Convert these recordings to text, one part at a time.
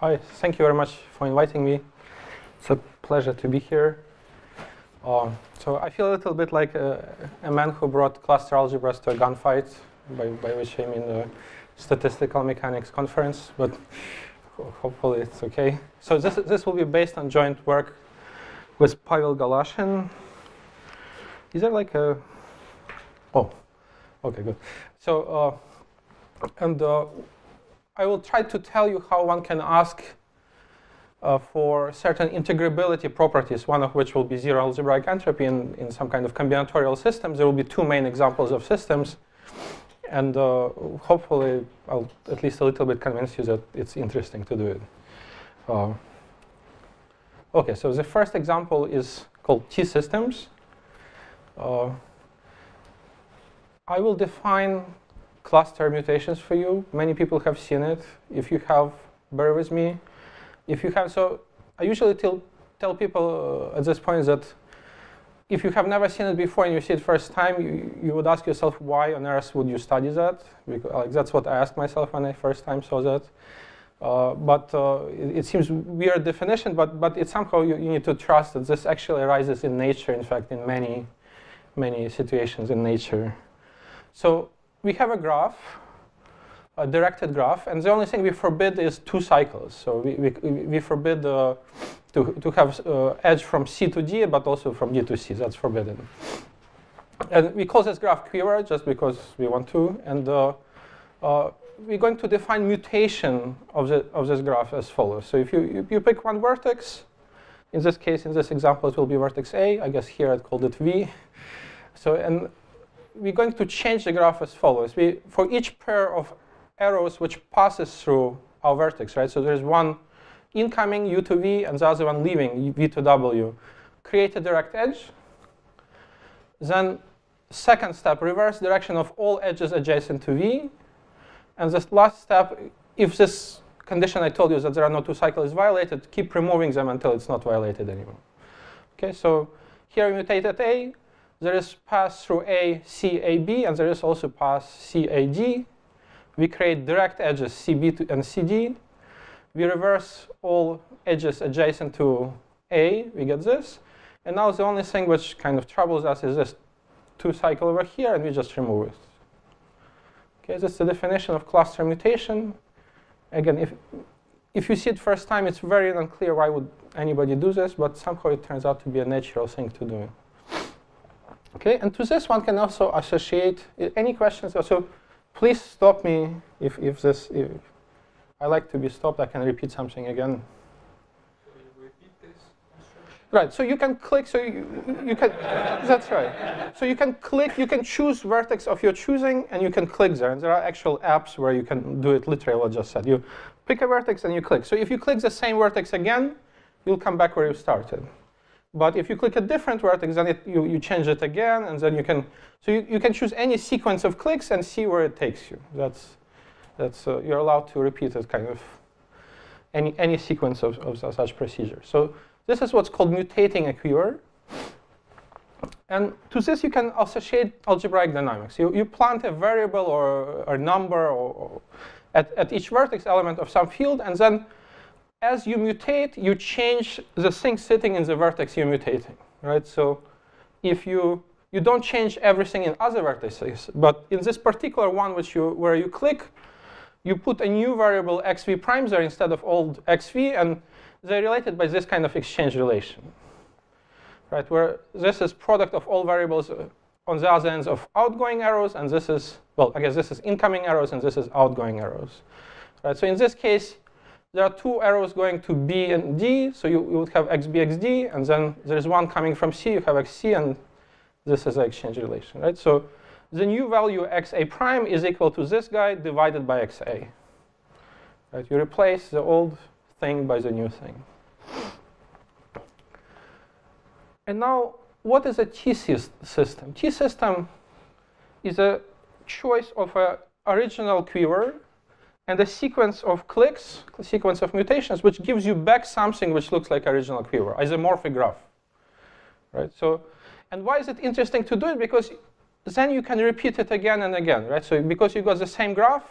Hi, thank you very much for inviting me. It's a pleasure to be here. Uh, so I feel a little bit like a, a, man who brought cluster algebras to a gunfight, by, by which I mean the statistical mechanics conference, but hopefully it's okay. So this, this will be based on joint work with Pavel Galashin. Is there like a, oh, okay, good. So, uh, and uh, I will try to tell you how one can ask uh, for certain integrability properties, one of which will be zero algebraic entropy in, in some kind of combinatorial systems. There will be two main examples of systems. And uh, hopefully, I'll at least a little bit convince you that it's interesting to do it. Uh, OK, so the first example is called T-systems. Uh, I will define cluster mutations for you. Many people have seen it. If you have, bear with me if you have, so I usually tell, tell people uh, at this point that if you have never seen it before and you see it first time, you, you would ask yourself, why on earth would you study that? Because like, that's what I asked myself when I first time saw that. Uh, but uh, it, it, seems weird definition, but, but it somehow you, you need to trust that this actually arises in nature, in fact, in many, many situations in nature. So we have a graph a directed graph, and the only thing we forbid is two cycles. So we, we, we forbid uh, to, to have uh, edge from C to D, but also from D to C. That's forbidden. And we call this graph quiver just because we want to. And uh, uh, we're going to define mutation of, the, of this graph as follows. So if you, if you pick one vertex, in this case, in this example, it will be vertex A. I guess here I called it V. So and we're going to change the graph as follows. We, for each pair of arrows which passes through our vertex, right? So there's one incoming u to v and the other one leaving v to w. Create a direct edge. Then second step, reverse direction of all edges adjacent to v. And this last step, if this condition I told you that there are no two cycles is violated, keep removing them until it's not violated anymore. Okay, so here we mutated A, there is pass through A, C, A, B, and there is also pass C, A, D we create direct edges CB and CD. We reverse all edges adjacent to A, we get this. And now the only thing which kind of troubles us is this two cycle over here, and we just remove it. Okay, this is the definition of cluster mutation. Again, if, if you see it first time, it's very unclear why would anybody do this, but somehow it turns out to be a natural thing to do. Okay, and to this one can also associate uh, any questions. So please stop me if, if this, if I like to be stopped, I can repeat something again. Right, so you can click, so you, you can, that's right. So you can click, you can choose vertex of your choosing, and you can click there. And there are actual apps where you can do it literally what I just said. You pick a vertex and you click. So if you click the same vertex again, you'll come back where you started. But if you click a different vertex, then it, you, you change it again, and then you can, so you, you can choose any sequence of clicks and see where it takes you. That's, that's uh, you're allowed to repeat it kind of any, any sequence of, of such procedure. So this is what's called mutating a quiver. And to this, you can associate algebraic dynamics. You, you plant a variable or a number or, or at, at each vertex element of some field, and then as you mutate, you change the thing sitting in the vertex you're mutating, right? So if you you don't change everything in other vertices, but in this particular one which you where you click, you put a new variable xv prime there instead of old xv, and they're related by this kind of exchange relation, right? Where this is product of all variables uh, on the other ends of outgoing arrows, and this is well, I guess this is incoming arrows, and this is outgoing arrows, right? So in this case, there are two arrows going to B and D, so you, you would have XB, XD, and then there is one coming from C, you have XC, and this is an exchange relation, right? So the new value XA prime is equal to this guy divided by XA. Right? You replace the old thing by the new thing. And now, what is a T system? T system is a choice of an original quiver and a sequence of clicks, sequence of mutations, which gives you back something which looks like original quiver, isomorphic graph. Right? So, and why is it interesting to do it? Because then you can repeat it again and again, right? So because you got the same graph,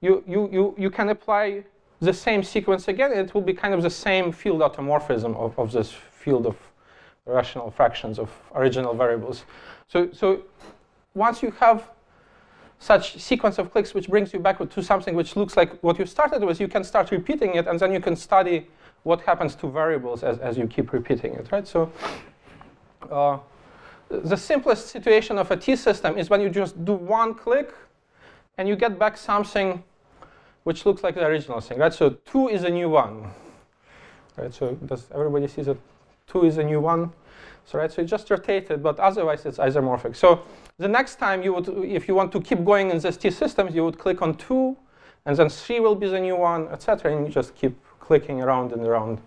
you, you, you, you can apply the same sequence again, and it will be kind of the same field automorphism of, of this field of rational fractions of original variables. So, so once you have such sequence of clicks which brings you back to something which looks like what you started with, you can start repeating it, and then you can study what happens to variables as, as you keep repeating it, right? So uh, the simplest situation of a T-system is when you just do one click, and you get back something which looks like the original thing, right? So 2 is a new one, right? So does everybody see that 2 is a new one? So, right, so you just rotate it, but otherwise it's isomorphic. So the next time you would, if you want to keep going in this T systems, you would click on 2, and then 3 will be the new one, etc. And you just keep clicking around and around.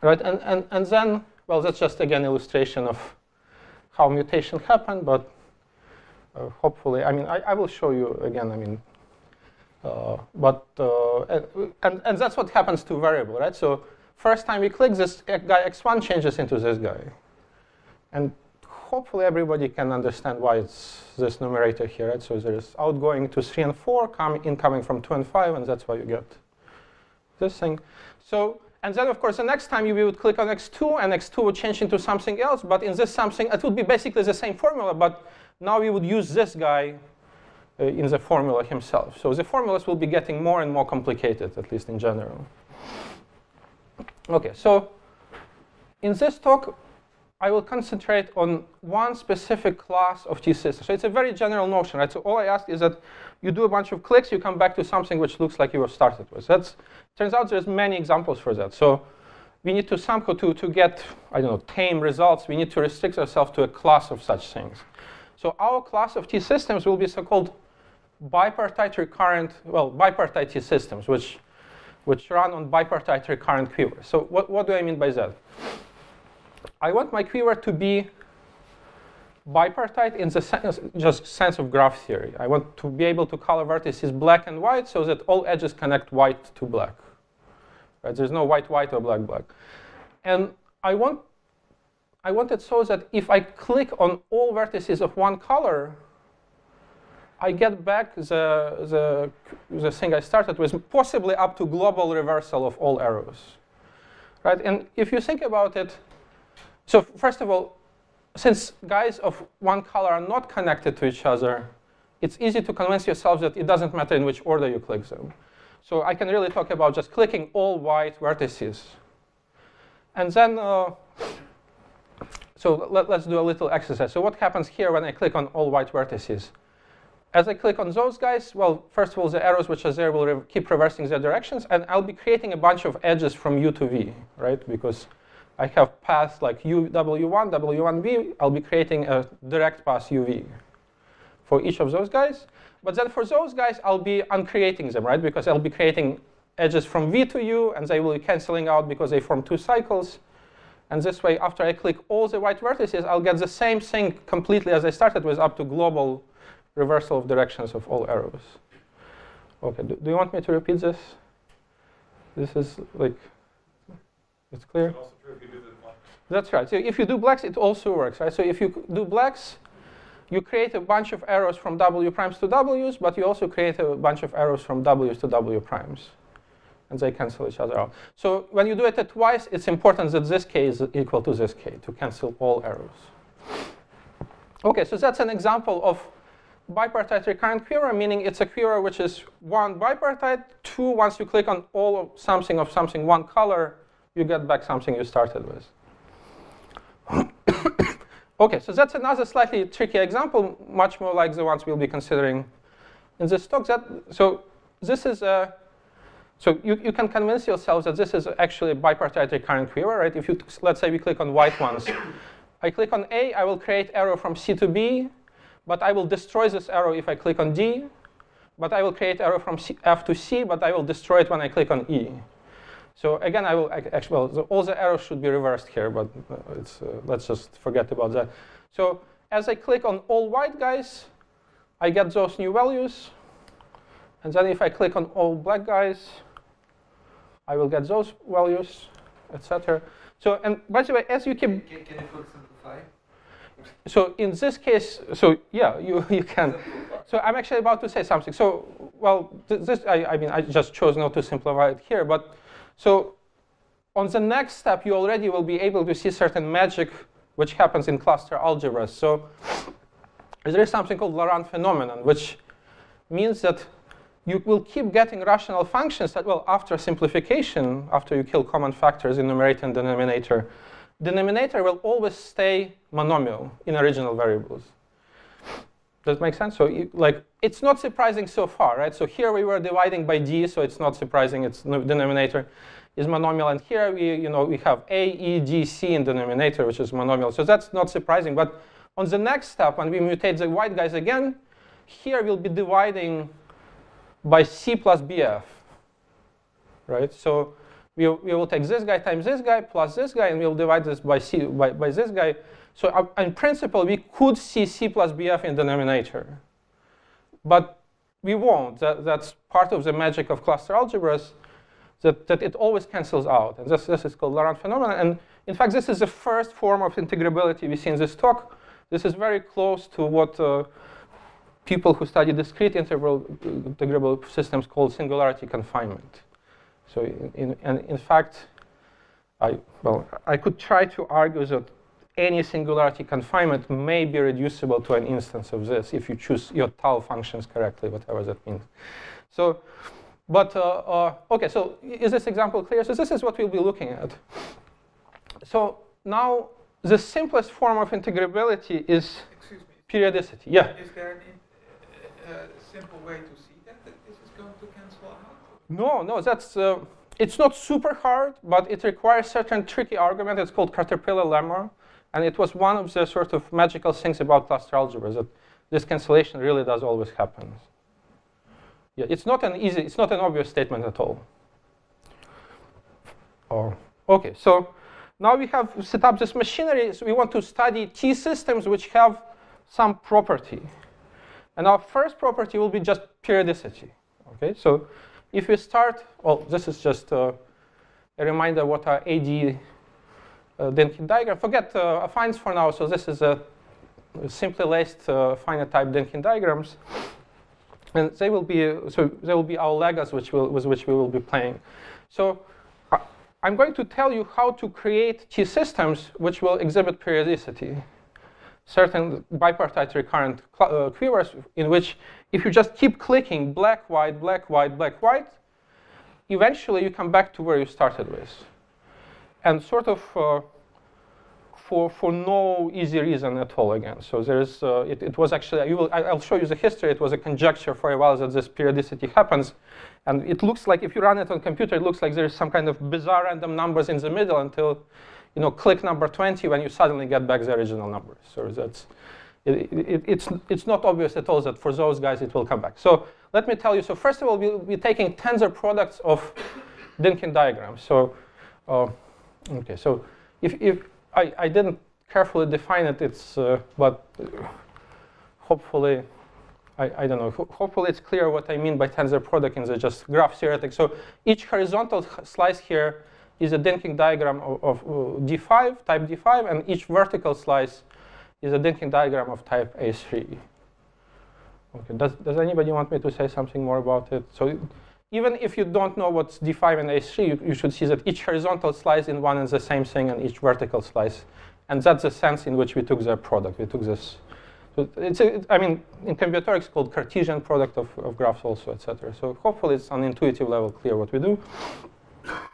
Right, and, and, and then, well, that's just, again, illustration of how mutation happened, but uh, hopefully, I mean, I, I will show you again, I mean, uh, but, uh, and, and that's what happens to variable, right? So first time we click, this guy x1 changes into this guy. And hopefully everybody can understand why it's this numerator here, right? So there's outgoing to 3 and 4, come, incoming from 2 and 5, and that's why you get this thing. So, and then of course the next time you would click on x2, and x2 would change into something else, but in this something, it would be basically the same formula, but now we would use this guy uh, in the formula himself. So the formulas will be getting more and more complicated, at least in general. Okay, so in this talk, I will concentrate on one specific class of T-systems. So it's a very general notion, right? So all I ask is that you do a bunch of clicks, you come back to something which looks like you were started with. That turns out there's many examples for that. So we need to somehow to, to get, I don't know, tame results, we need to restrict ourselves to a class of such things. So our class of T-systems will be so-called bipartite recurrent, well, bipartite T-systems, which, which run on bipartite recurrent quivers. So what, what do I mean by that? I want my quiver to be bipartite in the sense, just sense of graph theory. I want to be able to color vertices black and white so that all edges connect white to black. Right? There's no white, white, or black, black. And I want, I want it so that if I click on all vertices of one color, I get back the, the, the thing I started with, possibly up to global reversal of all arrows. Right? And if you think about it, so first of all, since guys of one color are not connected to each other, it's easy to convince yourself that it doesn't matter in which order you click them. So I can really talk about just clicking all white vertices. And then, uh, so let, us do a little exercise. So what happens here when I click on all white vertices? As I click on those guys, well, first of all, the arrows which are there will re keep reversing their directions, and I'll be creating a bunch of edges from U to V, right? Because I have paths like U, W1, W1V. I'll be creating a direct path UV for each of those guys. But then for those guys, I'll be uncreating them, right? Because I'll be creating edges from V to U, and they will be canceling out because they form two cycles. And this way, after I click all the white vertices, I'll get the same thing completely as I started with up to global reversal of directions of all arrows. OK, do, do you want me to repeat this? This is like, it's clear? That's right. So if you do blacks, it also works, right? So if you do blacks, you create a bunch of arrows from W primes to Ws, but you also create a bunch of arrows from Ws to W primes. And they cancel each other out. So when you do it twice, it's important that this k is equal to this k to cancel all arrows. OK, so that's an example of bipartite recurrent quiver, meaning it's a quiver which is one bipartite, two, once you click on all of something of something one color, you get back something you started with. okay, so that's another slightly tricky example, much more like the ones we'll be considering in this talk. That, so this is a, so you, you can convince yourself that this is actually a bipartite recurrent quiver, right? If you, let's say we click on white ones. I click on A, I will create arrow from C to B, but I will destroy this arrow if I click on D. But I will create arrow from C, F to C, but I will destroy it when I click on E. So again, I will actually, well, the, all the arrows should be reversed here, but uh, it's, uh, let's just forget about that. So as I click on all white guys, I get those new values. And then if I click on all black guys, I will get those values, etc. So, and by the way, as you. Can, can you simplify? So in this case, so yeah, you, you can. So I'm actually about to say something. So, well, th this, I, I mean, I just chose not to simplify it here. But so on the next step, you already will be able to see certain magic which happens in cluster algebras. So there is something called Laurent phenomenon, which means that you will keep getting rational functions that, well, after simplification, after you kill common factors in numerator and denominator, denominator will always stay monomial in original variables. Does it make sense? So, you, like, it's not surprising so far, right? So here we were dividing by d, so it's not surprising. It's no denominator is monomial, and here we, you know, we have a, e, d, c in denominator, which is monomial. So that's not surprising. But on the next step, when we mutate the white guys again, here we'll be dividing by c plus bf, right? So we, we will take this guy times this guy plus this guy, and we'll divide this by c by, by this guy. So uh, in principle, we could see c plus bf in denominator, but we won't. That, that's part of the magic of cluster algebras, that, that it always cancels out. And this, this is called Laurent phenomenon. And in fact, this is the first form of integrability we see in this talk. This is very close to what uh, people who study discrete integral, integrable systems call singularity confinement. So in, in, in fact, I, well, I could try to argue that any singularity confinement may be reducible to an instance of this if you choose your tau functions correctly, whatever that means. So, but, uh, uh, okay, so is this example clear? So this is what we'll be looking at. So now the simplest form of integrability is periodicity. Yeah? Is there a uh, simple way to see that, that this is going to cancel out? No, no, that's, uh, it's not super hard, but it requires certain tricky argument. It's called caterpillar lemma. And it was one of the sort of magical things about cluster algebra that this cancellation really does always happen. Yeah, it's not an easy, it's not an obvious statement at all. Oh, okay, so now we have set up this machinery. So we want to study T systems which have some property. And our first property will be just periodicity. Okay, so if we start, well, this is just uh, a reminder what our AD uh, Dynkin diagram. Forget uh, affines for now. So this is a simply laced uh, finite type Dynkin diagrams, and they will be so they will be our Legos, which will, with which we will be playing. So I'm going to tell you how to create T systems which will exhibit periodicity. Certain bipartite recurrent uh, quivers in which if you just keep clicking black, white, black, white, black, white, eventually you come back to where you started with and sort of uh, for, for no easy reason at all again. So there's, uh, it, it was actually, will, I, will show you the history. It was a conjecture for a while that this periodicity happens. And it looks like, if you run it on computer, it looks like there's some kind of bizarre random numbers in the middle until, you know, click number 20 when you suddenly get back the original numbers. So that's, it, it, it's, it's not obvious at all that for those guys it will come back. So let me tell you. So first of all, we'll be taking tensor products of Dynkin diagrams. So uh, Okay, so if, if I, I didn't carefully define it, it's, uh, but hopefully, I, I don't know, hopefully it's clear what I mean by tensor product in the just graph theoretic. So each horizontal slice here is a Dynkin diagram of, of uh, D5, type D5, and each vertical slice is a Dynkin diagram of type A3. Okay, does, does anybody want me to say something more about it? So even if you don't know what's D5 and A3, you, you, should see that each horizontal slice in one is the same thing and each vertical slice. And that's the sense in which we took the product. We took this. So it's, a, it, I mean, in combinatorics called Cartesian product of, of graphs also, etc. So hopefully it's on intuitive level clear what we do.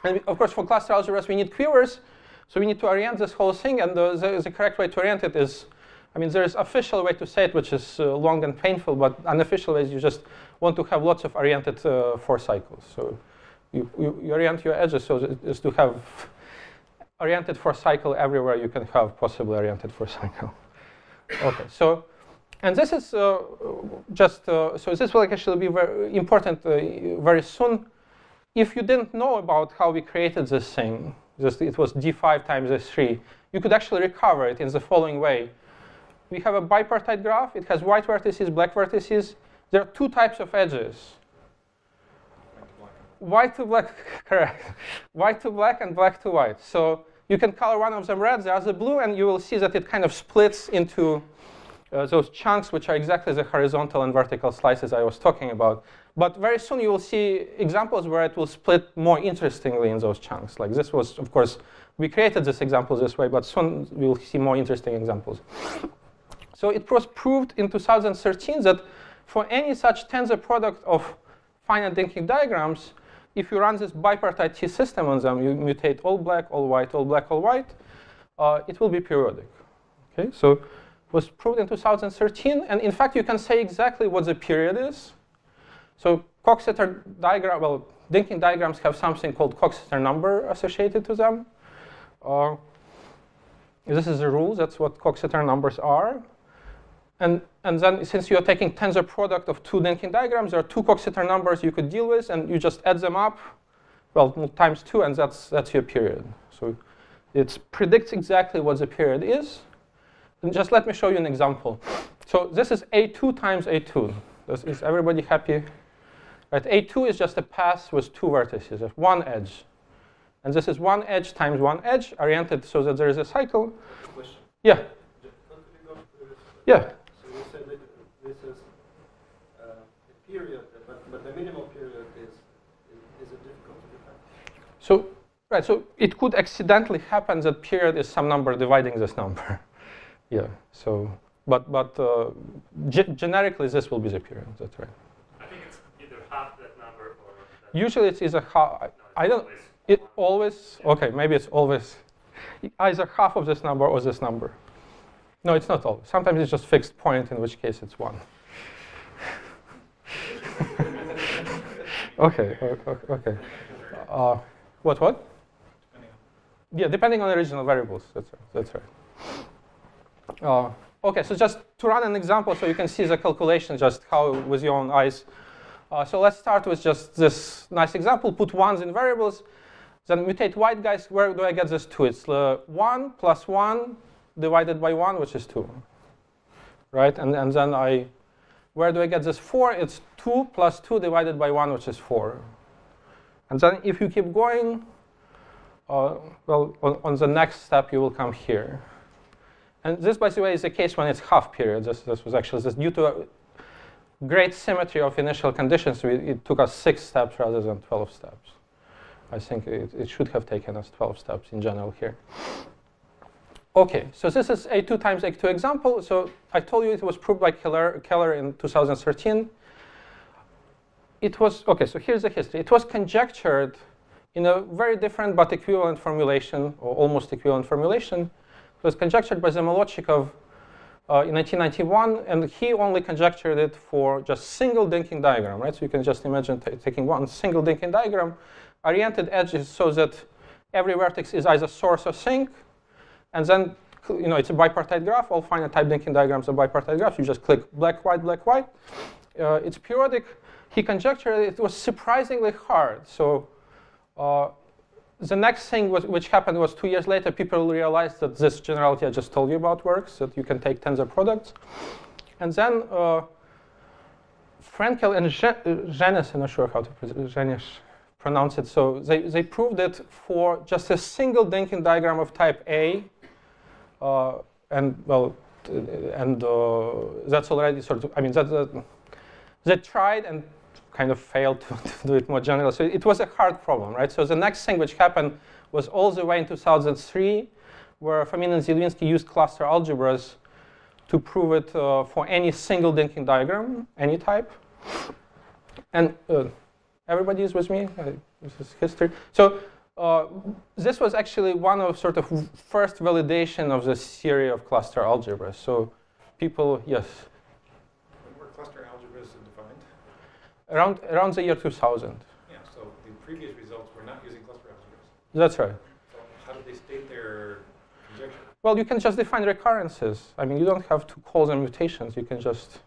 And of course, for cluster algebras, we need quivers. So we need to orient this whole thing. And the, the, the correct way to orient it is I mean, there's official way to say it, which is uh, long and painful, but unofficial ways you just want to have lots of oriented uh, four cycles. So you, you, you, orient your edges so as to have oriented four cycle everywhere you can have possibly oriented four cycle. okay, so and this is uh, just uh, so this will actually be very important uh, very soon. If you didn't know about how we created this thing, just it was d5 times s3, you could actually recover it in the following way we have a bipartite graph. It has white vertices, black vertices. There are two types of edges. White to black, correct. White to black and black to white. So you can color one of them red, the other blue, and you will see that it kind of splits into uh, those chunks which are exactly the horizontal and vertical slices I was talking about. But very soon you will see examples where it will split more interestingly in those chunks. Like this was, of course, we created this example this way, but soon we'll see more interesting examples. So it was proved in 2013 that for any such tensor product of finite Dynkin diagrams, if you run this bipartite T system on them, you mutate all black, all white, all black, all white, uh, it will be periodic. Okay, so it was proved in 2013, and in fact, you can say exactly what the period is. So Coxeter diagram, well, Dynkin diagrams have something called Coxeter number associated to them. Uh, this is the rule. That's what Coxeter numbers are. And, and then since you're taking tensor product of two Dynkin diagrams, there are two Coxeter numbers you could deal with, and you just add them up, well, times two, and that's, that's your period. So it predicts exactly what the period is. And just let me show you an example. So this is A2 times A2. is everybody happy? Right, A2 is just a path with two vertices, one edge. And this is one edge times one edge, oriented so that there is a cycle. Question. Yeah. Yeah. period, but, but the minimal period is, is, is difficult to define. So, right, so it could accidentally happen that period is some number dividing this number. yeah, so, but, but uh, generically this will be the period, that's right. I think it's either half that number or... That Usually it's either half, no, I don't, always it always, yeah. okay, maybe it's always either half of this number or this number. No, it's not always. Sometimes it's just fixed point, in which case it's one. Okay, okay. Uh, what, what? Yeah, depending on the original variables. That's right. That's right. Uh, okay, so just to run an example so you can see the calculation just how with your own eyes. Uh, so let's start with just this nice example. Put ones in variables, then mutate white guys. Where do I get this 2? It's uh, 1 plus 1 divided by 1, which is 2. Right? And, and then I where do I get this 4? It's 2 plus 2 divided by 1, which is 4. And then if you keep going, uh, well, on, on, the next step, you will come here. And this, by the way, is the case when it's half period. This, this was actually this due to great symmetry of initial conditions. We, it took us six steps rather than 12 steps. I think it, it should have taken us 12 steps in general here. Okay, so this is a 2 times A2 example. So I told you it was proved by Keller, Keller in 2013. It was, okay, so here's the history. It was conjectured in a very different but equivalent formulation, or almost equivalent formulation. It was conjectured by Zamolodchikov uh, in 1991, and he only conjectured it for just single Dynkin diagram, right? So you can just imagine taking one single Dynkin diagram, oriented edges so that every vertex is either source or sink, and then, you know, it's a bipartite graph. All finite type Dynkin diagrams are bipartite graphs. You just click black, white, black, white. Uh, it's periodic. He conjectured it was surprisingly hard. So uh, the next thing was, which happened was two years later, people realized that this generality I just told you about works, that you can take tensor products. And then uh, Frenkel and Szenes, I'm not sure how to pronounce it, so they, they proved it for just a single Dynkin diagram of type A uh, and well, and uh, that's already sort of, I mean, that, that, they tried and kind of failed to, to, do it more general. So it was a hard problem, right? So the next thing which happened was all the way in 2003, where Fomin and Zelevinsky used cluster algebras to prove it uh, for any single Dynkin diagram, any type. And uh, everybody is with me? this is history. So uh, this was actually one of sort of first validation of the theory of cluster algebra. So people, yes? When were cluster algebras defined? Around, around the year 2000. Yeah, so the previous results were not using cluster algebras. That's right. So how did they state their conjecture? Well, you can just define recurrences. I mean, you don't have to call them mutations. You can just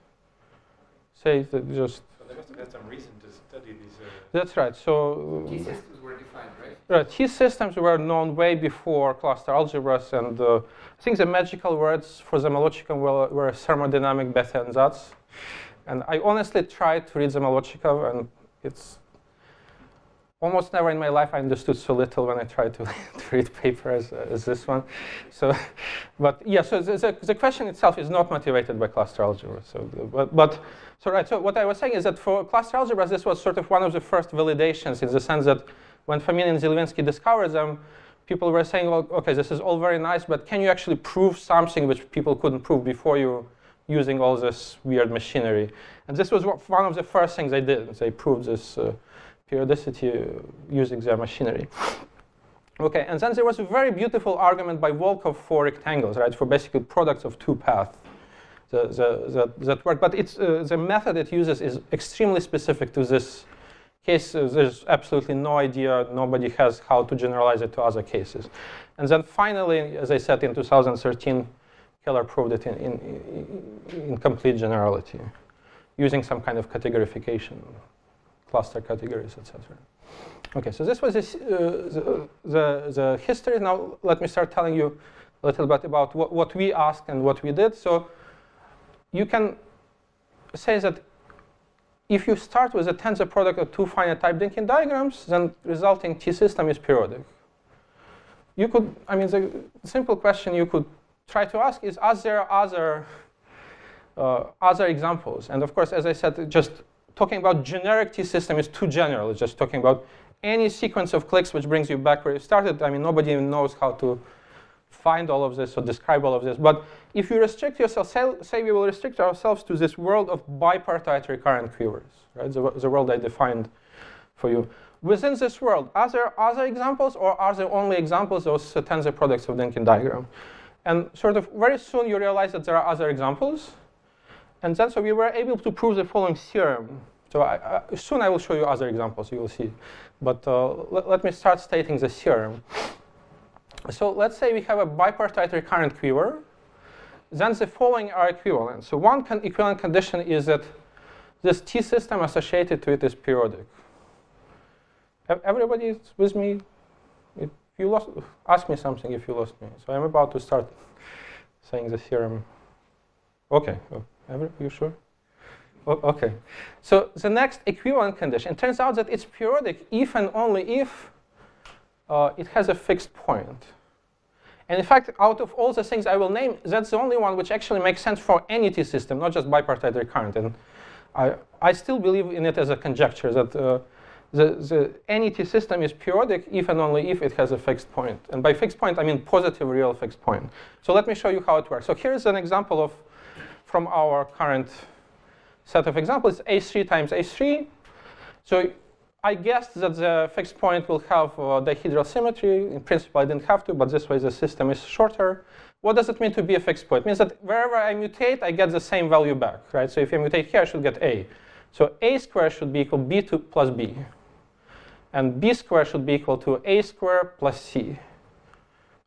say that just... So they must have had some reason to study these... Uh, That's right. So... T systems were defined, right, T systems were known way before cluster algebras, and uh, I think the magical words for Zamolodchikov were, were thermodynamic Bethe ansatz. And I honestly tried to read Zamolodchikov, and it's almost never in my life I understood so little when I tried to, to read paper as, as this one. So, but yeah, so the, the, the, question itself is not motivated by cluster algebra. So, but, but so right. So what I was saying is that for cluster algebras, this was sort of one of the first validations in the sense that when Fomin and Zelevinsky discovered them, people were saying, well, okay, this is all very nice, but can you actually prove something which people couldn't prove before you using all this weird machinery? And this was one of the first things they did. They proved this. Uh, periodicity using their machinery. Okay, and then there was a very beautiful argument by Volkov for rectangles, right, for basically products of two paths the, the, that, that work. But it's, uh, the method it uses is extremely specific to this case. Uh, there's absolutely no idea, nobody has how to generalize it to other cases. And then finally, as I said, in 2013, Keller proved it in, in, in complete generality using some kind of categorification cluster categories, etc. Okay, so this was this, uh, the, the, the, history. Now let me start telling you a little bit about what, what we asked and what we did. So you can say that if you start with a tensor product of two finite type Dynkin diagrams, then resulting T system is periodic. You could, I mean, the simple question you could try to ask is, are there other uh, other examples? And of course, as I said, just talking about generic T system is too general. It's just talking about any sequence of clicks which brings you back where you started. I mean, nobody even knows how to find all of this or describe all of this. But if you restrict yourself, say, we will restrict ourselves to this world of bipartite recurrent quivers, right? The, the world I defined for you. Within this world, are there other examples or are there only examples of tensor products of Dynkin diagram? And sort of very soon you realize that there are other examples. And then so we were able to prove the following theorem. So I, I, soon I will show you other examples, you will see. But uh, let, me start stating the theorem. So let's say we have a bipartite recurrent quiver. Then the following are equivalent. So one con equivalent condition is that this T system associated to it is periodic. Everybody is with me? You lost, ask me something if you lost me. So I'm about to start saying the theorem. Okay. are You sure? okay. So the next equivalent condition, it turns out that it's periodic if and only if uh, it has a fixed point. And in fact, out of all the things I will name, that's the only one which actually makes sense for any T system, not just bipartite recurrent. And I, I still believe in it as a conjecture that uh, the, the T system is periodic if and only if it has a fixed point. And by fixed point, I mean positive real fixed point. So let me show you how it works. So here's an example of from our current set of examples, A3 times A3. So I guessed that the fixed point will have uh, dihedral symmetry. In principle, I didn't have to, but this way the system is shorter. What does it mean to be a fixed point? It means that wherever I mutate, I get the same value back, right? So if I mutate here, I should get A. So A squared should be equal B to plus B. And B squared should be equal to A squared plus C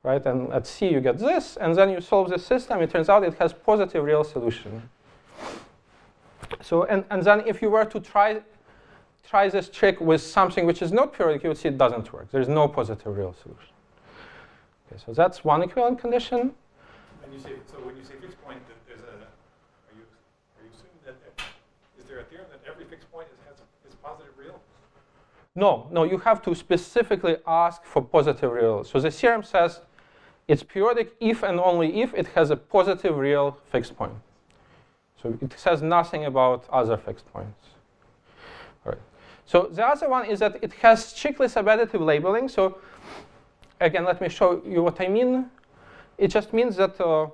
right? And at C you get this, and then you solve this system. It turns out it has positive real solution. So, and, and then if you were to try, try this trick with something which is not periodic, you would see it doesn't work. There's no positive real solution. Okay, so that's one equivalent condition. And you say, so when you say fixed point, there's a, are you, are you assuming that, is there a theorem that every fixed point is, has, is positive real? No, no, you have to specifically ask for positive real. So the theorem says it's periodic if and only if it has a positive real fixed point. So it says nothing about other fixed points. All right. So the other one is that it has strictly subadditive labeling. So again, let me show you what I mean. It just means that uh,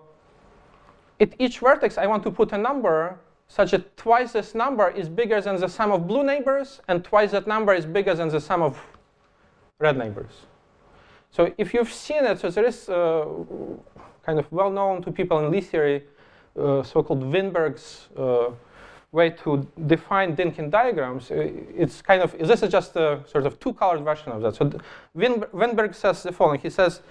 at each vertex, I want to put a number such that twice this number is bigger than the sum of blue neighbors, and twice that number is bigger than the sum of red neighbors. So if you've seen it, so there is uh, kind of well known to people in Lie theory, uh, so-called Vinberg's uh, way to define Dynkin diagrams. Uh, it's kind of, this is just a sort of two-colored version of that. So Vinberg says the following. He says,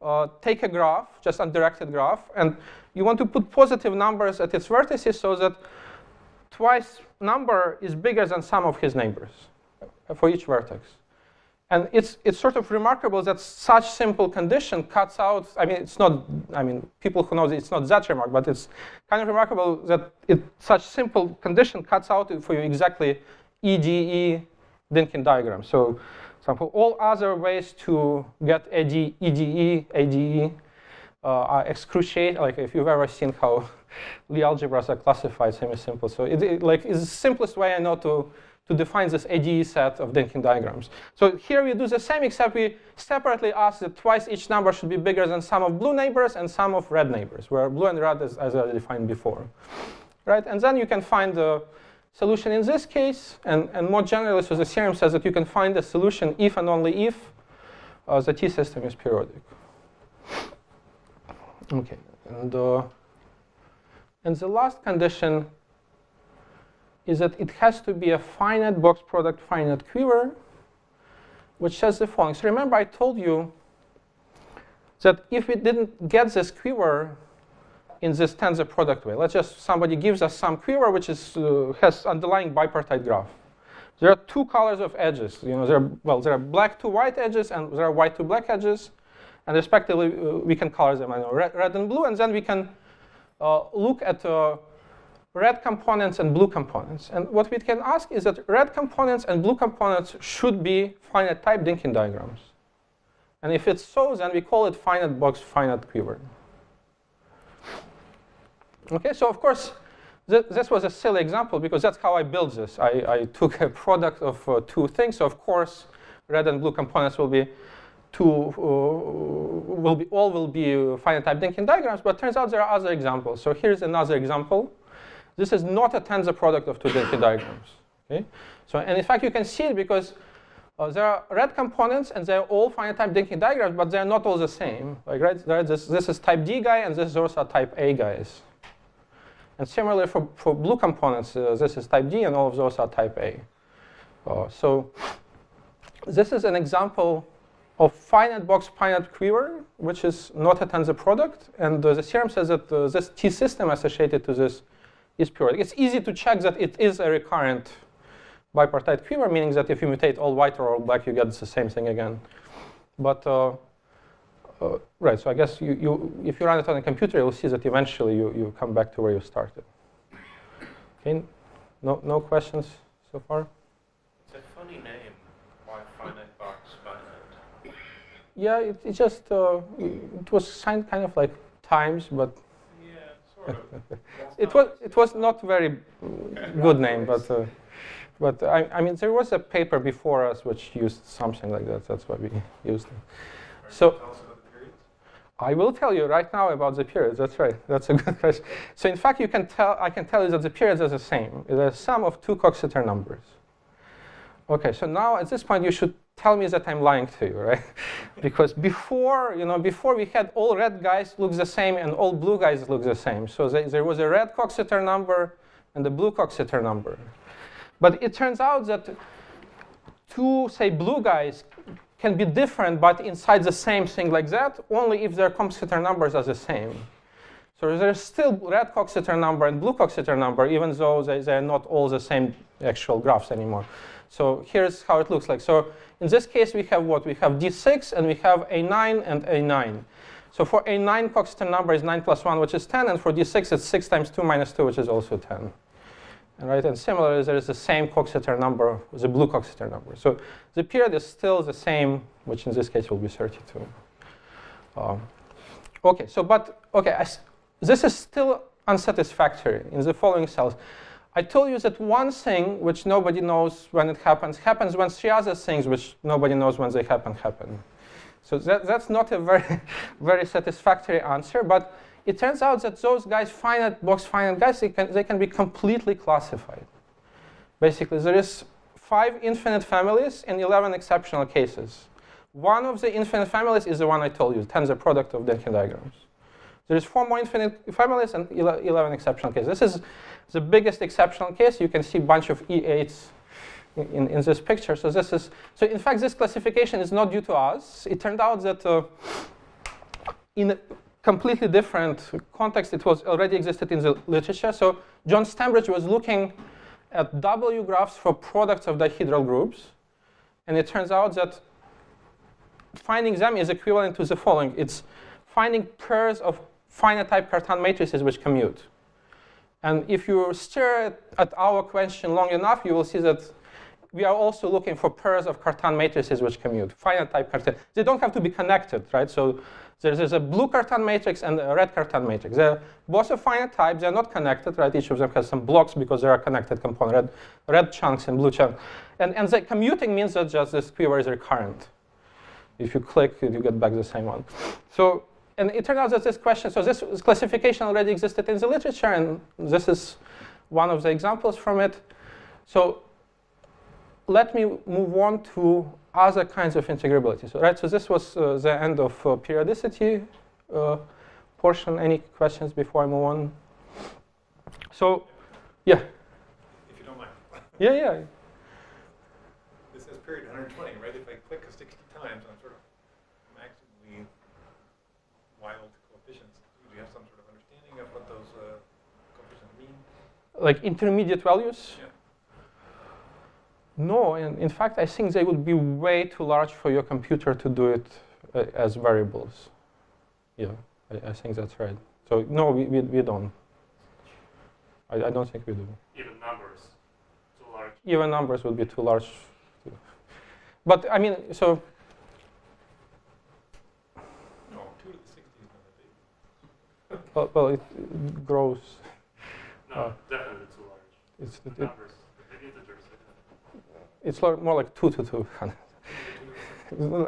uh, take a graph, just undirected graph, and you want to put positive numbers at its vertices so that twice number is bigger than sum of his neighbors for each vertex. And it's, it's sort of remarkable that such simple condition cuts out, I mean, it's not, I mean, people who know it's not that remarkable, but it's kind of remarkable that it, such simple condition cuts out for you exactly EDE Dynkin diagram. So example, all other ways to get AD, EDE, ADE uh, are excruciating. Like if you've ever seen how Lie algebras are classified semi-simple. So it, it, like is the simplest way I know to, to define this ADE set of Dynkin diagrams. So here we do the same, except we separately ask that twice each number should be bigger than sum of blue neighbors and sum of red neighbors, where blue and red is as I defined before. Right? And then you can find the solution in this case, and, and more generally, so the theorem says that you can find a solution if and only if uh, the T system is periodic. Okay, and uh, and the last condition is that it has to be a finite box product finite quiver, which says the following. So remember I told you that if we didn't get this quiver in this tensor product way, let's just somebody gives us some quiver which is, uh, has underlying bipartite graph. There are two colors of edges. You know, there are, well, there are black to white edges and there are white to black edges. And respectively, uh, we can color them, I know, red, red, and blue, and then we can uh, look at uh, red components and blue components. And what we can ask is that red components and blue components should be finite type Dynkin diagrams. And if it's so, then we call it finite box finite quiver. Okay, so of course, th this was a silly example because that's how I built this. I, I took a product of uh, two things. So of course, red and blue components will be two uh, will be all will be finite type Dynkin diagrams, but turns out there are other examples. So here's another example. This is not a tensor product of two Dynkin diagrams. Okay? So and in fact you can see it because uh, there are red components and they're all finite type Dynkin diagrams, but they're not all the same. Like right, this, this is type D guy and this is also type A guys. And similarly for, for blue components, uh, this is type D and all of those are type A. Uh, so this is an example of finite box finite quiver, which is not a tensor product. And uh, the theorem says that uh, this T system associated to this is periodic. It's easy to check that it is a recurrent bipartite quiver, meaning that if you mutate all white or all black, you get the same thing again. But uh, uh, right, so I guess you, you, if you run it on a computer, you'll see that eventually you, you come back to where you started. Okay, no, no questions so far? It's a funny name. Why finite box finite? Yeah, it, it just, uh, it was signed kind of like Times, but Yeah, sort of. it was, it was not very good name, but, uh, but I, I mean, there was a paper before us which used something like that. That's why we used it. So- Tell us about the periods. I will tell you right now about the periods. That's right. That's a good question. So in fact, you can tell, I can tell you that the periods are the same. It's a sum of two Coxeter numbers. Okay, so now at this point, you should tell me that I'm lying to you, right? because before, you know, before we had all red guys look the same and all blue guys look the same. So they, there was a red Coxeter number and a blue Coxeter number. But it turns out that two, say, blue guys can be different, but inside the same thing like that, only if their Coxeter numbers are the same. So there's still red Coxeter number and blue Coxeter number, even though they, they're not all the same actual graphs anymore. So here's how it looks like. So in this case, we have what? We have D6, and we have A9 and A9. So for A9, Coxeter number is 9 plus 1, which is 10, and for D6, it's 6 times 2 minus 2, which is also 10. And, right? and similarly, there is the same Coxeter number, the blue Coxeter number. So the period is still the same, which in this case will be 32. Um, okay, so but, okay, this is still unsatisfactory in the following cells. I told you that one thing which nobody knows when it happens, happens when three other things which nobody knows when they happen, happen. So that, that's not a very, very satisfactory answer, but it turns out that those guys, finite box finite guys, they can, they can be completely classified. Basically, there is five infinite families and 11 exceptional cases. One of the infinite families is the one I told you, tensor product of Dynkin diagrams. There is four more infinite families and 11 exceptional cases. This is the biggest exceptional case. You can see a bunch of E8s in, in, this picture. So this is, so in fact, this classification is not due to us. It turned out that uh, in a completely different context, it was already existed in the literature. So John Stembridge was looking at W graphs for products of dihedral groups. And it turns out that finding them is equivalent to the following. It's finding pairs of finite type Cartan matrices which commute. And if you stare at our question long enough, you will see that we are also looking for pairs of Cartan matrices which commute, finite type Cartan. They don't have to be connected, right? So there's, a blue Cartan matrix and a red Cartan matrix. They're both of finite type. They're not connected, right? Each of them has some blocks because they are connected component, red, red chunks and blue chunks. And, and the commuting means that just this quiver is recurrent. If you click, you get back the same one. So, and it turned out that this question, so this classification already existed in the literature, and this is one of the examples from it. So let me move on to other kinds of integrability. So, right, so this was uh, the end of uh, periodicity uh, portion. Any questions before I move on? So, yeah. If you don't mind. Yeah, yeah. This is period 120, right? If I click 60 times, I'm sort of maximally wild coefficients. Do you have some sort of understanding of what those uh, coefficients mean? Like intermediate values? Yeah. No, in, in fact, I think they would be way too large for your computer to do it uh, as variables. Yeah, I, I think that's right. So no, we, we, we don't. I, I don't think we do. Even numbers, too large. Even numbers would be too large. But I mean, so No, 2 to the 60 is not that big. well, well it, it grows. Oh. definitely too large. It's The it, numbers, it's lar- more like two to two.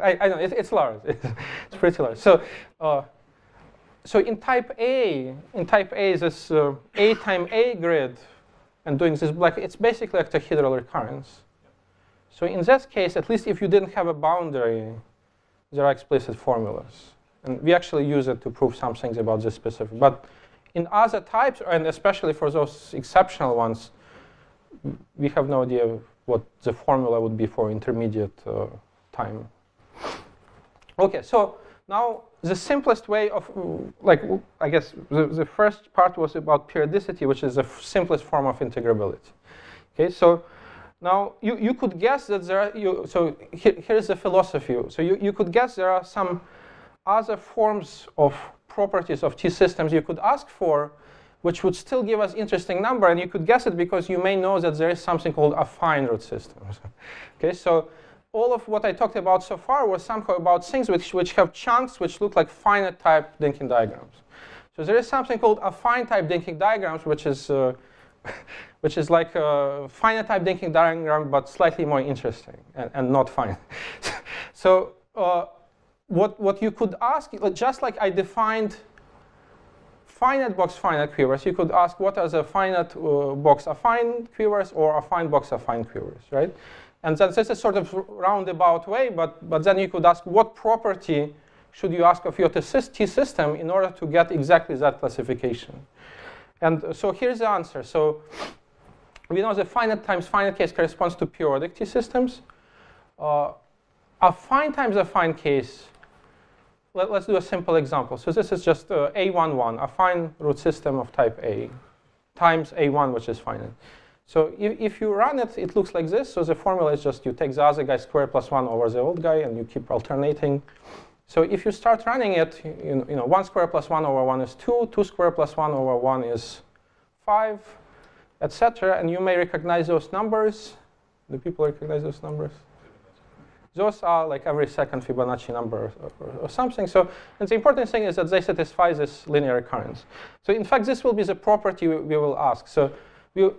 I, I know it, it's large. it's pretty large. So, uh, so in type A, in type A, this uh, A time A grid, and doing this black, it's basically like octahedral recurrence. So in that case, at least if you didn't have a boundary, there are explicit formulas, and we actually use it to prove some things about this specific. But in other types, and especially for those exceptional ones, we have no idea what the formula would be for intermediate uh, time. Okay, so now the simplest way of, like, I guess the, the first part was about periodicity, which is the simplest form of integrability. Okay, so now you, you could guess that there are, you, so here, here's the philosophy. So you, you could guess there are some other forms of properties of T systems you could ask for, which would still give us interesting number, and you could guess it because you may know that there is something called affine root systems. okay, so all of what I talked about so far was somehow about things which, which have chunks which look like finite type Dynkin diagrams. So there is something called affine type Dynkin diagrams, which is uh, which is like a finite type Dynkin diagram, but slightly more interesting and, and not fine. so uh, what, what you could ask, just like I defined finite box finite quivers, you could ask what are the finite uh, box affine quivers or affine box affine quivers, right? And then this is sort of roundabout way, but, but then you could ask what property should you ask of your T T system in order to get exactly that classification. And so here's the answer. So we know the finite times finite case corresponds to periodic T systems. Uh, affine times affine case, let, us do a simple example. So this is just uh, A11, a fine root system of type A, times A1, which is finite. So if, if you run it, it looks like this. So the formula is just you take the other guy squared plus 1 over the old guy, and you keep alternating. So if you start running it, you, you know, 1 squared plus 1 over 1 is 2, 2 squared plus 1 over 1 is 5, etc. And you may recognize those numbers. Do people recognize those numbers? Those are like every second Fibonacci number or, or, or something. So and the important thing is that they satisfy this linear recurrence. So in fact, this will be the property we, we will ask. So we,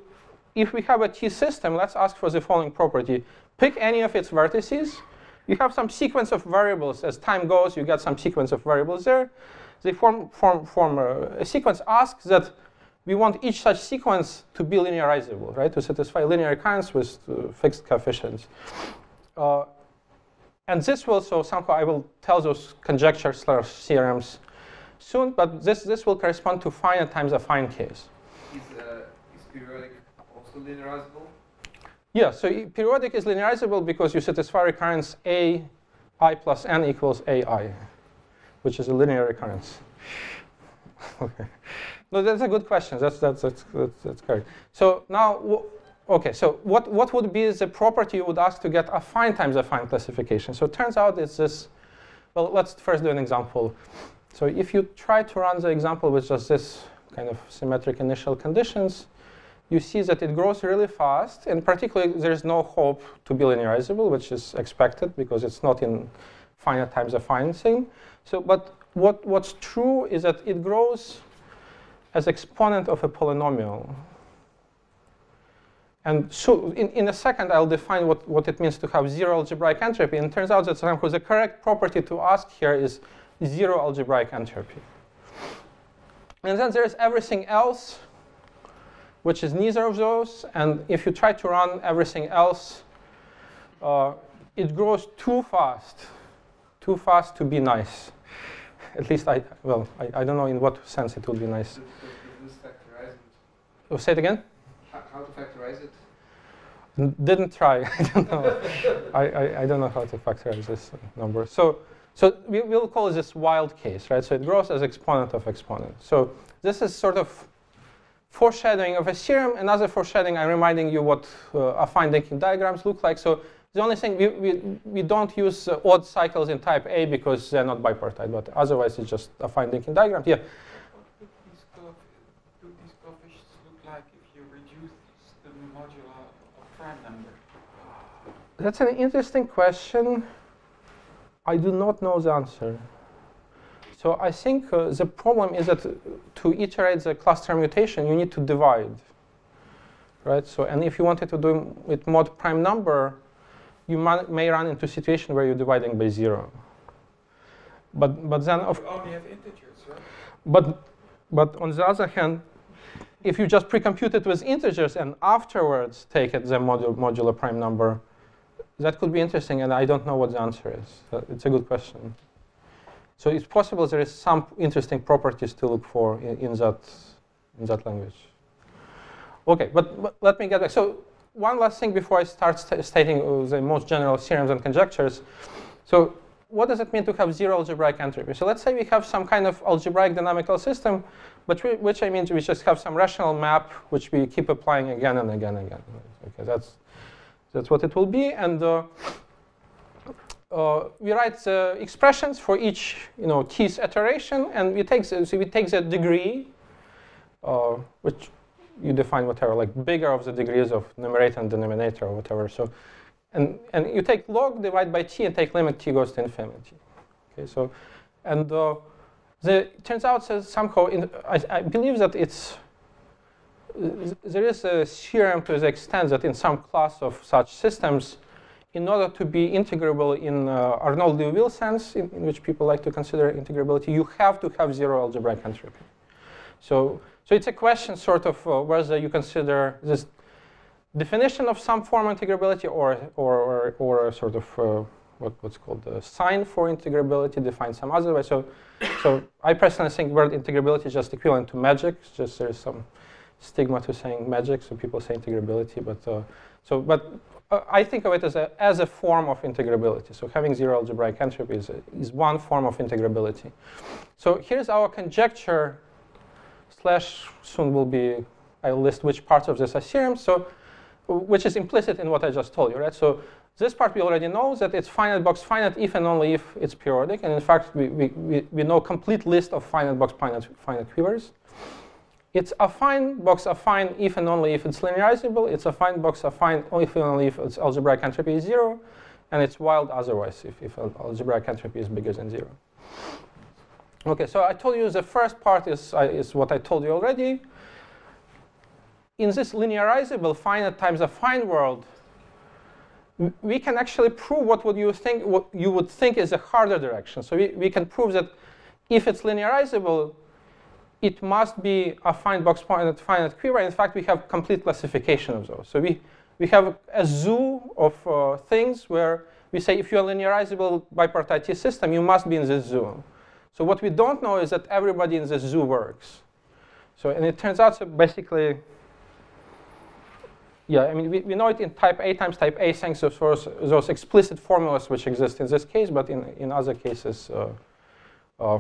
if we have a T system, let's ask for the following property. Pick any of its vertices. You have some sequence of variables. As time goes, you get some sequence of variables there. They form, form, form a, sequence Ask that we want each such sequence to be linearizable, right? To satisfy linear recurrence with uh, fixed coefficients. Uh, and this will, so somehow I will tell those conjectures slash theorems soon, but this, this will correspond to finite times affine case. Is, uh, is periodic also linearizable? Yeah, so periodic is linearizable because you satisfy recurrence a i plus n equals ai, which is a linear recurrence. okay. No, that's a good question. That's, that's, that's, that's, that's correct. So now, okay, so what, what would be the property you would ask to get affine times affine classification? So it turns out it's this, well, let's first do an example. So if you try to run the example with just this kind of symmetric initial conditions, you see that it grows really fast, and particularly there's no hope to be linearizable, which is expected because it's not in finite times affine thing. So, but what, what's true is that it grows as exponent of a polynomial. And so in, in a second, I'll define what, what it means to have zero algebraic entropy. And it turns out that somehow the correct property to ask here is zero algebraic entropy. And then there's everything else, which is neither of those. And if you try to run everything else, uh, it grows too fast, too fast to be nice. At least I, well, I, I don't know in what sense it would be nice. Does does? Oh, say it again? How to factorize it? N- Didn't try. I don't know. I, I, I don't know how to factorize this number. So, so we, we'll call this wild case, right? So it grows as exponent of exponent. So this is sort of foreshadowing of a theorem. Another foreshadowing, I'm reminding you what uh, affine Dynkin diagrams look like. So the only thing, we, we, we don't use uh, odd cycles in type A because they're not bipartite, but otherwise it's just affine Dynkin diagrams. Yeah. What do these coef- do these coefficients look like if you reduce the modular of prime number? That's an interesting question. I do not know the answer. So I think uh, the problem is that to iterate the cluster mutation, you need to divide, right? So and if you wanted to do it with mod prime number, you may run into a situation where you're dividing by zero. But but then of only have integers, right? but but on the other hand, if you just pre-compute it with integers and afterwards take it the modu- modular prime number, that could be interesting, and I don't know what the answer is. Uh, It's a good question. So it's possible there is some interesting properties to look for in, in that in that language. Okay, but, but let me get back. So one last thing before I start sta- stating uh, the most general theorems and conjectures. So what does it mean to have zero algebraic entropy? So let's say we have some kind of algebraic dynamical system, but we, which I mean we just have some rational map which we keep applying again and again and again. Okay, that's that's what it will be, and uh, uh, we write expressions for each you know t's iteration, and we take so we take the degree, uh, which you define whatever like bigger of the degrees of numerator and denominator or whatever. So and, and you take log divide by t and take limit t goes to infinity. Okay, so and uh, the turns out that somehow in, I, I believe that it's there is a theorem to the extent that in some class of such systems, in order to be integrable in uh, Arnold Liouville sense, in, in which people like to consider integrability, you have to have zero algebraic entropy. So, so it's a question sort of uh, whether you consider this definition of some form of integrability or, or, or, or sort of uh, what, what's called the sign for integrability defined some other way. So, so I personally think word integrability is just equivalent to magic. It's just there's some stigma to saying magic, so people say integrability. But uh, so, but uh, I think of it as a as a form of integrability. So having zero algebraic entropy is, a, is one form of integrability. So here's our conjecture. Slash soon will be. I'll list which parts of this are theorems. So which is implicit in what I just told you, right? So this part we already know that it's finite box finite if and only if it's periodic. And in fact, we, we, we, we know complete list of finite box finite, finite quivers. It's affine box affine if and only if it's linearizable. It's affine box affine if and only if its algebraic entropy is zero. And it's wild otherwise if, if algebraic entropy is bigger than zero. Okay, so I told you the first part is, uh, is what I told you already in this linearizable finite times affine world, we can actually prove what would you think what you would think is a harder direction. So we, we can prove that if it's linearizable, it must be a finite box finite finite quiver. In fact, we have complete classification of those. So we, we have a zoo of uh, things where we say if you're a linearizable bipartite system, you must be in this zoo. So what we don't know is that everybody in this zoo works. So and it turns out so basically yeah, I mean, we, we know it in type A times type A thanks to those, those explicit formulas which exist in this case, but in, in other cases, uh, uh,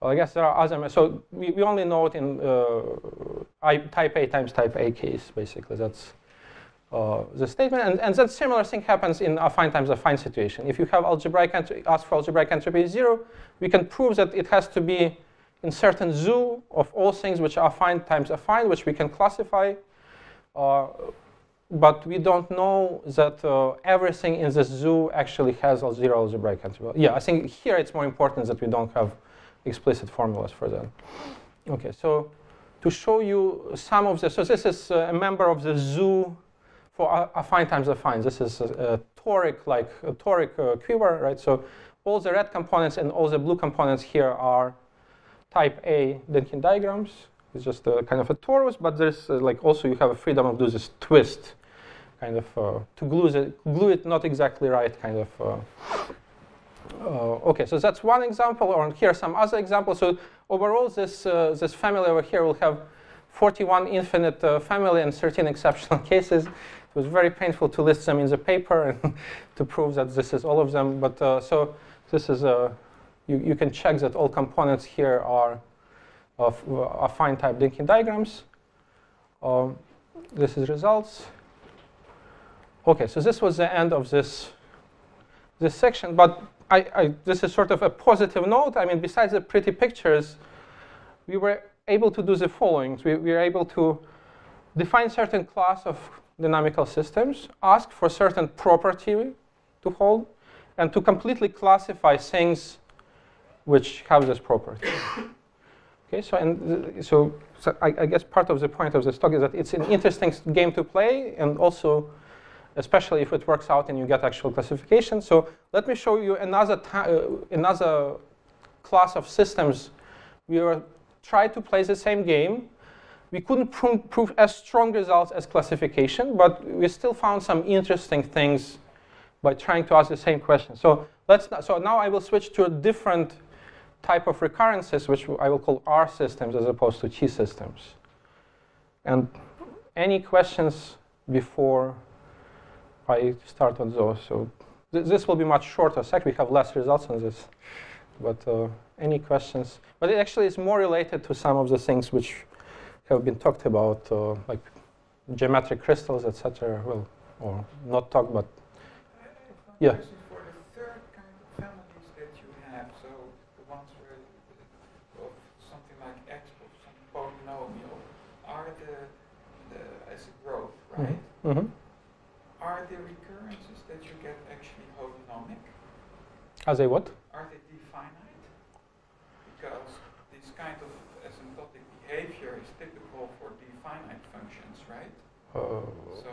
well, I guess there are other, so we, we only know it in uh, type A times type A case, basically. That's uh, the statement. And, and that similar thing happens in affine times affine situation. If you have algebraic ask for algebraic entropy zero, we can prove that it has to be in certain zoo of all things which are affine times affine, which we can classify Uh, but we don't know that uh, everything in this zoo actually has zero algebraic entropy. Yeah, I think here it's more important that we don't have explicit formulas for that. Okay, so to show you some of the, so this is uh, a member of the zoo for a- affine times affine. This is a, a toric, like a toric uh, quiver, right? So all the red components and all the blue components here are type A Dynkin diagrams. It's just a kind of a torus, but there's uh, like also you have a freedom of do this twist, kind of uh, to glue, the, glue it not exactly right, kind of. Uh, uh, okay, so that's one example, or here are some other examples. So overall, this uh, this family over here will have 41 infinite uh, family and 13 exceptional cases. It was very painful to list them in the paper and to prove that this is all of them. But uh, so this is a you, you can check that all components here are of uh, affine type Dynkin diagrams. Um, this is results. Okay, so this was the end of this this section, but I, I, this is sort of a positive note. I mean, besides the pretty pictures, we were able to do the following. We, we were able to define certain class of dynamical systems, ask for certain property to hold, and to completely classify things which have this property. okay, so and so, so I, I guess part of the point of this talk is that it's an interesting game to play, and also, especially if it works out and you get actual classification. So let me show you another uh, another class of systems. We were tried to play the same game. We couldn't pro- prove as strong results as classification, but we still found some interesting things by trying to ask the same question. So let's not, so now I will switch to a different type of recurrences, which I will call R systems as opposed to T systems. And any questions before I start on those? So th- this will be much shorter. sec. We have less results on this, but uh, any questions? But it actually is more related to some of the things which have been talked about, uh, like geometric crystals, etc. Well, or not talked, but Yeah. Question for the third kind of families that you have, so the ones where uh, of something like x plus some polynomial are the, the as a growth, right? mhm. Are the recurrences that you get actually holonomic? As a what? Are they D-finite? Because this kind of asymptotic behavior is typical for D-finite functions, right? Uh, So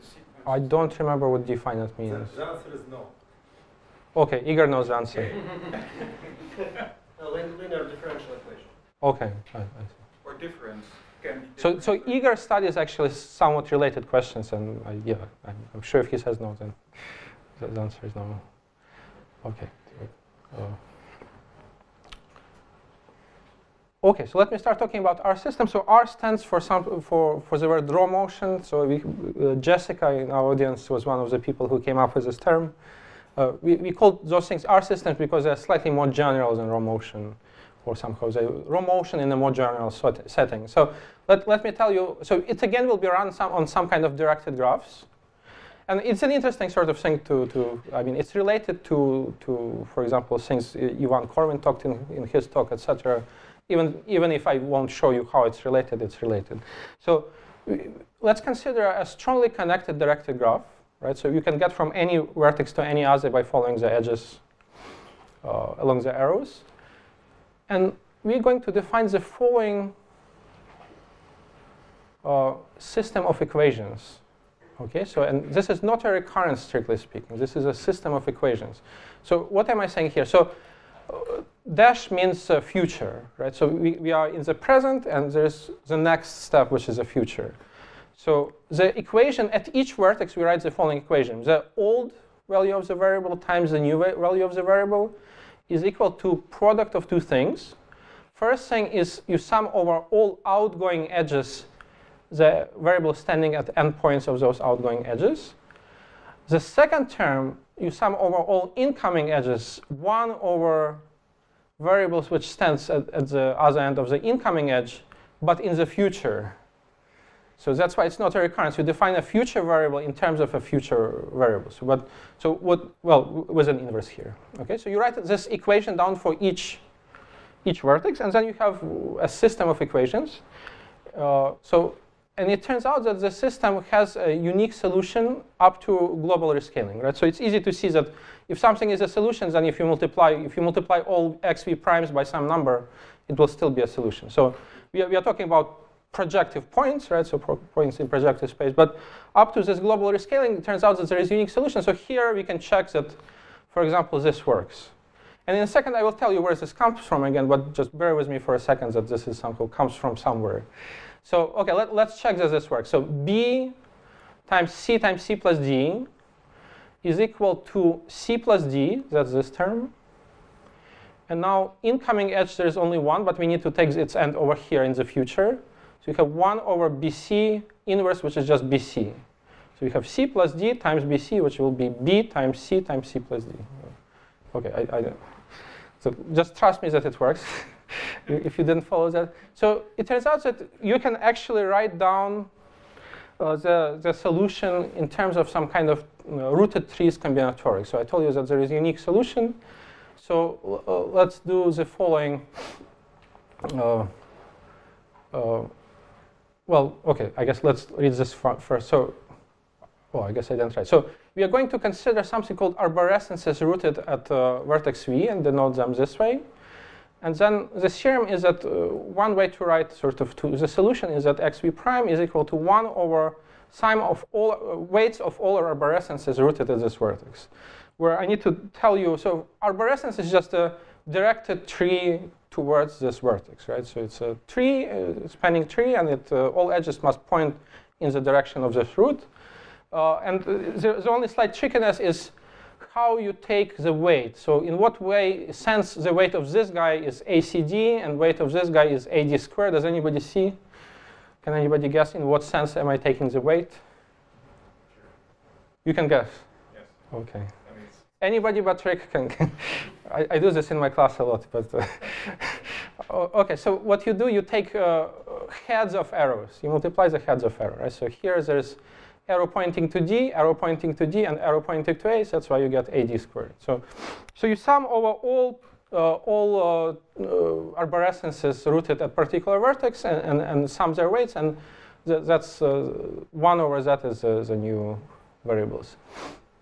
the sequence. I don't remember what D-finite means. the answer is no. Okay, Igor knows the answer. A linear differential equation. Okay, I, I see. Or difference can. So, so different. Igor studies actually somewhat related questions, and I, yeah, I'm, I'm sure if he says no, then the the answer is no. Okay. Uh, okay, so let me start talking about R system. So R stands for some for for the word rowmotion. So we, uh, Jessica in our audience was one of the people who came up with this term. Uh, we, we call those things R systems because they're slightly more general than rowmotion, or somehow they rowmotion in a more general setting. So let, let me tell you, so it again will be run some, on some kind of directed graphs. And it's an interesting sort of thing to, to I mean, it's related to, to for example, things Ivan Corwin talked in, in his talk, etc. Even, even if I won't show you how it's related, it's related. So let's consider a strongly connected directed graph, right? So you can get from any vertex to any other by following the edges uh, along the arrows. And we're going to define the following uh, system of equations. Okay, so and this is not a recurrence, strictly speaking. This is a system of equations. So what am I saying here? So uh, dash means uh, future, right? So we, we are in the present, and there's the next step, which is a future. So the equation at each vertex, we write the following equation: the old value of the variable times the new value of the variable is equal to product of two things. First thing is you sum over all outgoing edges the variable standing at the endpoints of those outgoing edges. The second term, you sum over all incoming edges, 1 over variables which stands at, at the other end of the incoming edge, but in the future. So that's why it's not a recurrence. You define a future variable in terms of a future variable. So, what, so what, well, with an inverse here. Okay, so you write this equation down for each, each vertex, and then you have a system of equations. Uh, so and it turns out that the system has a unique solution up to global rescaling, right? So it's easy to see that if something is a solution, then if you multiply, if you multiply all xv primes by some number, it will still be a solution. So we are, we are talking about projective points, right? So points in projective space. But up to this global rescaling, it turns out that there is a unique solution. So here we can check that, for example, this works. And in a second, I will tell you where this comes from again, but just bear with me for a second that this is comes from somewhere. So OK, let, let's check that this works. So b times c times c plus d is equal to c plus d, that's this term. And now incoming edge, there is only one, but we need to take its end over here in the future. So you have 1 over bc inverse, which is just bc. So you have c plus d times bc, which will be b times c times c plus d. OK, I, I, don't. so just trust me that it works if you didn't follow that. So it turns out that you can actually write down uh, the, the solution in terms of some kind of you rooted trees combinatorics. So I told you that there is a unique solution. So uh, let's do the following. Uh, uh well, OK, I guess let's read this first. So, well, I guess I didn't write. So we are going to consider something called arborescences rooted at uh, vertex v and denote them this way. And then the theorem is that uh, one way to write sort of to the solution is that xv prime is equal to 1 over sum of all uh, weights of all our arborescences rooted at this vertex. Where I need to tell you, so arborescence is just a directed tree towards this vertex, right? So it's a tree, uh, spanning tree, and it, uh, all edges must point in the direction of this root. Uh, and the, the, only slight trickiness is how you take the weight. So in what way, since the weight of this guy is ACD and weight of this guy is AD squared, does anybody see? Can anybody guess in what sense am I taking the weight? You can guess? Yes. Okay. Anybody but Rick can. can I, I, do this in my class a lot, but uh, okay. So what you do, you take uh, heads of arrows. You multiply the heads of arrows. right? So here there's arrow pointing to D, arrow pointing to D, and arrow pointing to A. So that's why you get AD squared. So, so you sum over all uh, all uh, uh, arborescences rooted at particular vertex and, and, and sum their weights, and th that's uh, one over that is the new variables.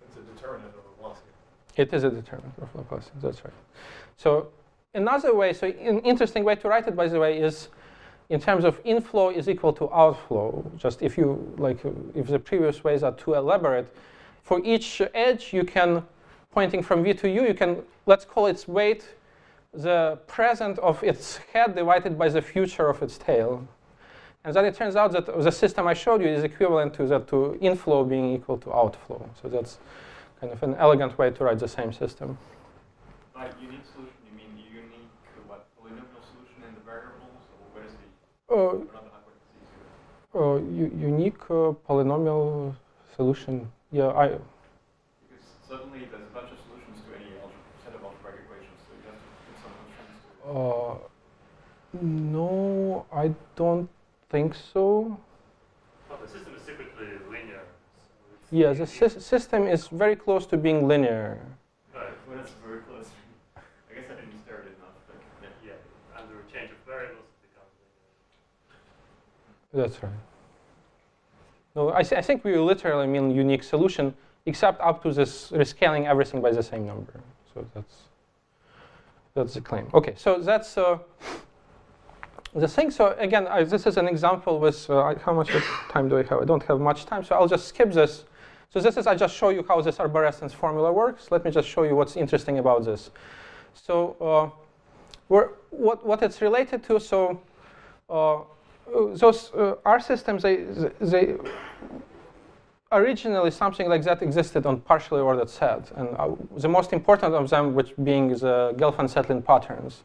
It's a determinant of velocity. It is a determinant of velocity. That's right. So another way, so an interesting way to write it, by the way, is in terms of inflow is equal to outflow. Just if you like, if the previous ways are too elaborate, for each edge you can, pointing from v to u, you can let's call its weight the present of its head divided by the future of its tail. And then it turns out that the system I showed you is equivalent to that to inflow being equal to outflow. So that's kind of an elegant way to write the same system you mean unique what polynomial solution in the variables, or what is the uh, uh, unique uh, polynomial solution. Yeah, I. Because suddenly there's a bunch of solutions to any set of algebraic equations, so you have to put some constraints to it. Uh, no, I don't think so. Well, the system is typically linear. So yeah, the sy system is very close to being linear. Right, well, that's very close. I guess I didn't start it enough. But yeah, yeah, under a change of variables. That's right. No, I, I think we literally mean unique solution, except up to this rescaling everything by the same number. So that's that's the claim. Okay, so that's uh, the thing. So again, I, this is an example with uh, how much time do I have? I don't have much time, so I'll just skip this. So this is I just show you how this arborescence formula works. Let me just show you what's interesting about this. So uh, what what it's related to. So uh, those uh, R systems, they, they originally something like that existed on partially ordered sets, and uh, the most important of them, which being the Gelfand-Tsetlin patterns.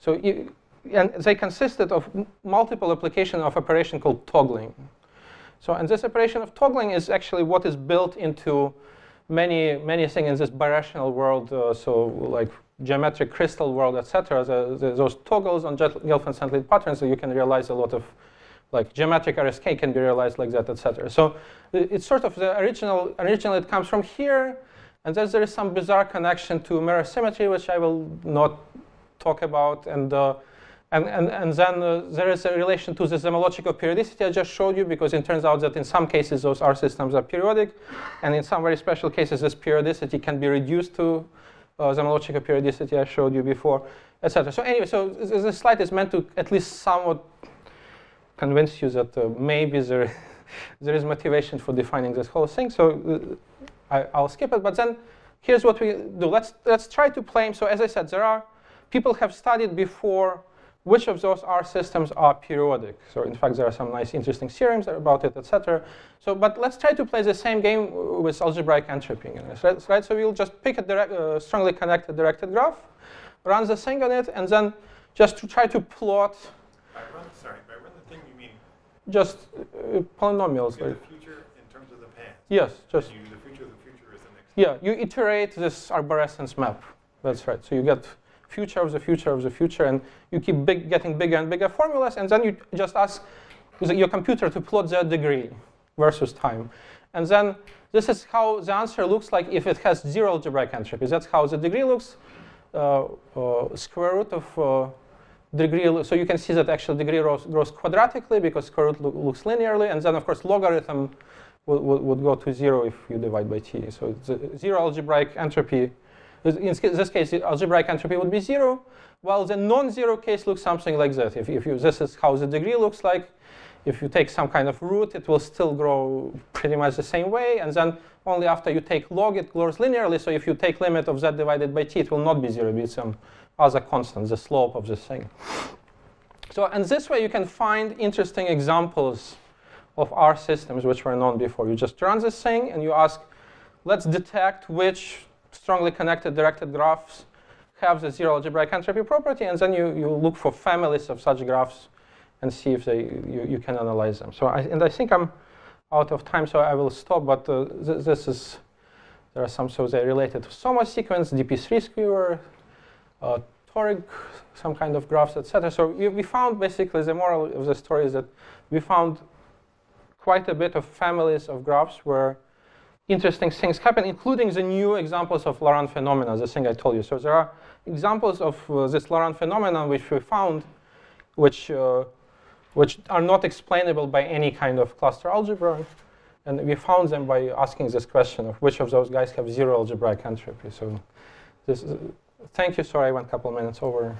So, you, and they consisted of multiple application of operation called toggling. So, and this operation of toggling is actually what is built into many, many things in this birational world. Uh, so, like geometric crystal world, etc. those toggles on Gelfand-Tsetlin patterns, so you can realize a lot of like geometric RSK can be realized like that, etc. So it's sort of the original, originally it comes from here, and then there is some bizarre connection to mirror symmetry, which I will not talk about. And uh, And, and, and then uh, there is a relation to the Zamolodchikov periodicity I just showed you because it turns out that in some cases those R systems are periodic and in some very special cases this periodicity can be reduced to uh, Zamolodchikov periodicity I showed you before, etc. So anyway, so th- this slide is meant to at least somewhat convince you that uh, maybe there, there is motivation for defining this whole thing. So uh, I, I'll skip it, but then here's what we do. Let's, let's try to claim, so as I said, there are, people have studied before which of those R systems are periodic. So in fact, there are some nice, interesting theorems about it, etc. So, but let's try to play the same game with algebraic entropy. in this, Right? right? So we'll just pick a direct, uh, strongly connected directed graph, run the thing on it, and then just to try to plot By run, sorry, by run the thing, you mean just uh, polynomials. Like, the future in terms of the past. yes, just you, the future of the future is the next. yeah. You iterate this arborescence map. That's right. So you get future of the future of the future, and you keep big, getting bigger and bigger formulas, and then you just ask your computer to plot the degree versus time, and then this is how the answer looks like if it has zero algebraic entropy. That's how the degree looks. Uh, uh, square root of uh, degree. So you can see that actually degree grows, grows quadratically because square root loo- looks linearly, and then of course logarithm would, would, go to zero if you divide by t. So zero algebraic entropy. In this case, algebraic entropy would be zero, while the non-zero case looks something like that. If, if you, this is how the degree looks like. If you take some kind of root, it will still grow pretty much the same way, and then only after you take log, it grows linearly. So if you take limit of z divided by t, it will not be zero, it'll be some other constant, the slope of this thing. So, and this way you can find interesting examples of R systems which were known before. You just run this thing and you ask, let's detect which strongly connected directed graphs have the zero algebraic entropy property, and then you, you look for families of such graphs and see if they, you, you can analyze them. So, I, and I think I'm out of time, so I will stop, but uh, th- this is, there are some, so they're related to Somos sequence, dP3 quiver, uh, toric, some kind of graphs, etc. So we, we found basically the moral of the story is that we found quite a bit of families of graphs where interesting things happen, including the new examples of Laurent phenomena, the thing I told you. So there are examples of uh, this Laurent phenomenon which we found, which uh, which are not explainable by any kind of cluster algebra. And we found them by asking this question of which of those guys have zero algebraic entropy. So this, thank you. Sorry, I went a couple minutes over.